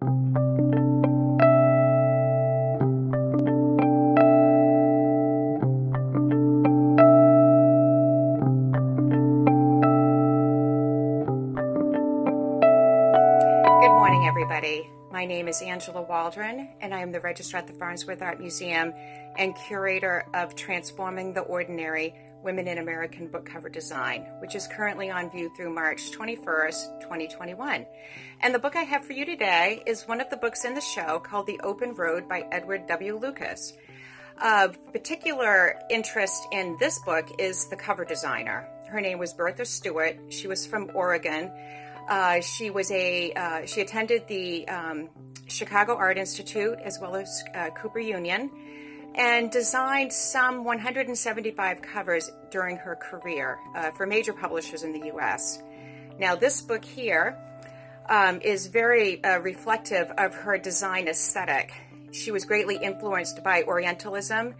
Good morning, everybody. My name is Angela Waldron, and I am the Registrar at the Farnsworth Art Museum and curator of Transforming the Ordinary Women in American Book Cover Design, which is currently on view through March 21st, 2021. And the book I have for you today is one of the books in the show called The Open Road by Edward W. Lucas. Of particular interest in this book is the cover designer. Her name was Bertha Stuart. She was from Oregon. Uh, she was a uh, she attended the um, Chicago Art Institute as well as uh, Cooper Union, and designed some 175 covers during her career uh, for major publishers in the U.S. Now, this book here um, is very uh, reflective of her design aesthetic. She was greatly influenced by Orientalism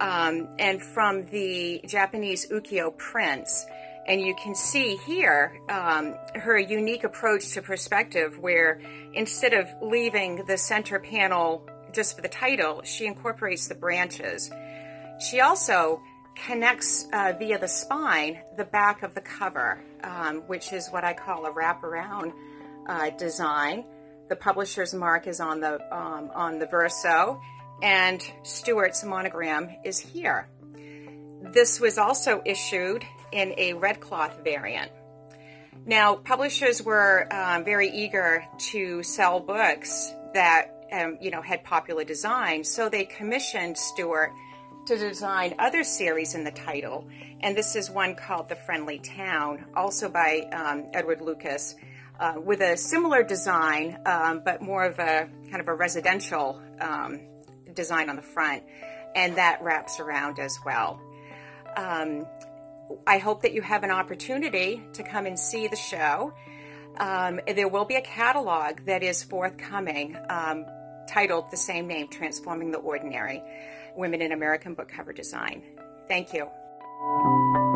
um, and from the Japanese ukiyo prints. And you can see here um, her unique approach to perspective, where instead of leaving the center panel just for the title, she incorporates the branches. She also connects uh, via the spine the back of the cover, um, which is what I call a wraparound uh, design. The publisher's mark is on the um, on the verso, and Stuart's monogram is here. This was also issued in a red cloth variant. Now, publishers were um, very eager to sell books that um, you know had popular designs, so they commissioned Stuart to design other series in the title, and this is one called The Friendly Town, also by um, Edward Lucas, uh, with a similar design, um, but more of a kind of a residential um, design on the front, and that wraps around as well. I hope that you have an opportunity to come and see the show. Um, there will be a catalog that is forthcoming um, titled the same name Transforming the Ordinary Women in American Book Cover Design. Thank you.